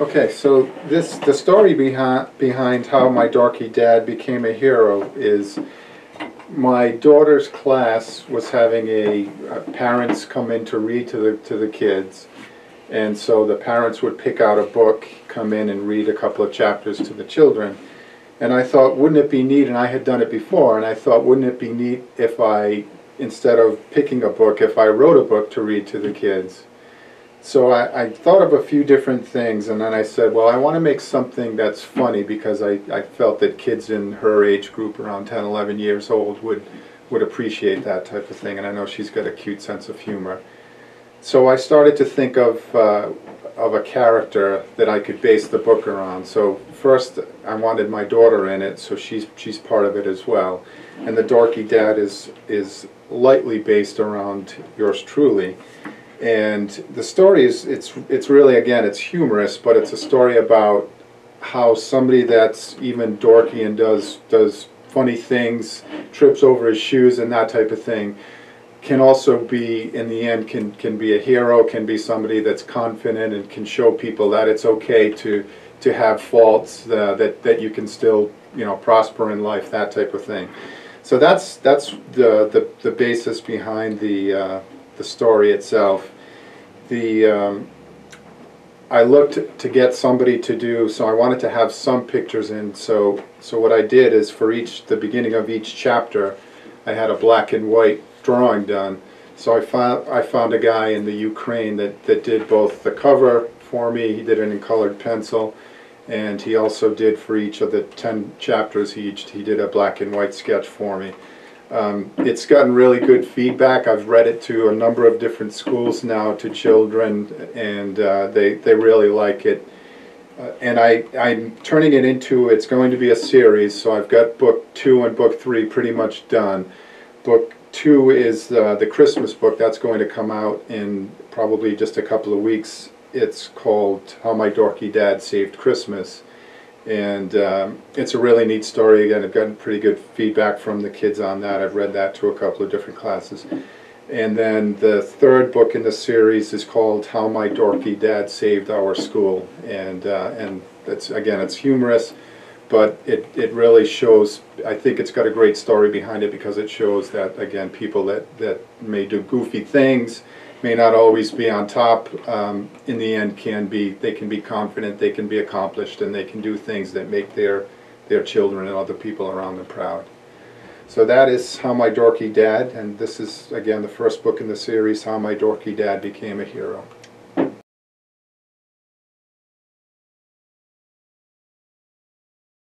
Okay, so this the story behind behind how my dorky dad became a hero is my daughter's class was having a uh, parents come in to read to the to the kids, and so the parents would pick out a book, come in and read a couple of chapters to the children, and I thought, wouldn't it be neat? And I had done it before, and I thought, wouldn't it be neat if I instead of picking a book, if I wrote a book to read to the kids. So I, I, thought of a few different things, and then I said, well, I want to make something that's funny because I, I felt that kids in her age group, around 10, 11 years old, would, would appreciate that type of thing, and I know she's got a cute sense of humor. So I started to think of, uh, of a character that I could base the book around. So first, I wanted my daughter in it, so she's, she's part of it as well. And the dorky dad is, is lightly based around yours truly. And the story is, it's, it's really, again, it's humorous, but it's a story about how somebody that's even dorky and does, does funny things, trips over his shoes and that type of thing, can also be, in the end, can, can be a hero, can be somebody that's confident and can show people that it's okay to, to have faults, uh, that, that you can still, you know, prosper in life, that type of thing. So that's, that's the, the, the basis behind the, uh, the story itself. The, um, I looked to get somebody to do, so I wanted to have some pictures in, so, so what I did is for each, the beginning of each chapter, I had a black and white drawing done. So I found, I found a guy in the Ukraine that, that did both the cover for me, he did it in colored pencil, and he also did for each of the 10 chapters, he, he did a black and white sketch for me. Um, it's gotten really good feedback. I've read it to a number of different schools now, to children, and uh, they, they really like it. Uh, and I, I'm turning it into, it's going to be a series, so I've got book two and book three pretty much done. Book two is uh, the Christmas book, that's going to come out in probably just a couple of weeks. It's called How My Dorky Dad Saved Christmas and um, it's a really neat story. Again, I've gotten pretty good feedback from the kids on that. I've read that to a couple of different classes. And then the third book in the series is called How My Dorky Dad Saved Our School. And, uh, and it's, again, it's humorous, but it, it really shows, I think it's got a great story behind it because it shows that, again, people that, that may do goofy things, may not always be on top, um, in the end can be, they can be confident, they can be accomplished, and they can do things that make their, their children and other people around them proud. So that is How My Dorky Dad, and this is, again, the first book in the series, How My Dorky Dad Became a Hero.